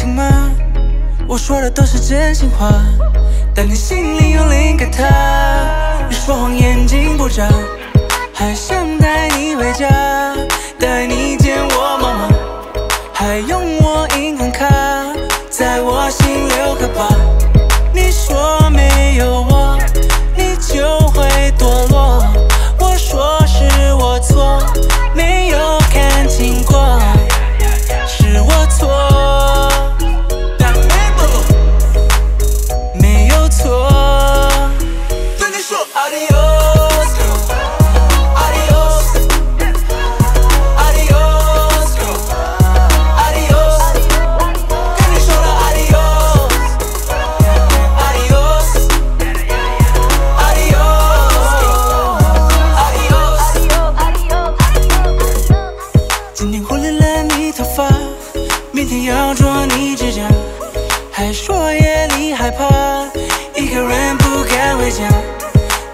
情吗？我说的都是真心话，但你心里有另一个他。你说谎眼睛不眨，还想天要做你指甲，还说夜里害怕，一个人不敢回家。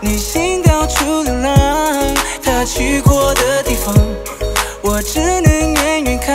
你心到处流浪，他去过的地方，我只能远远看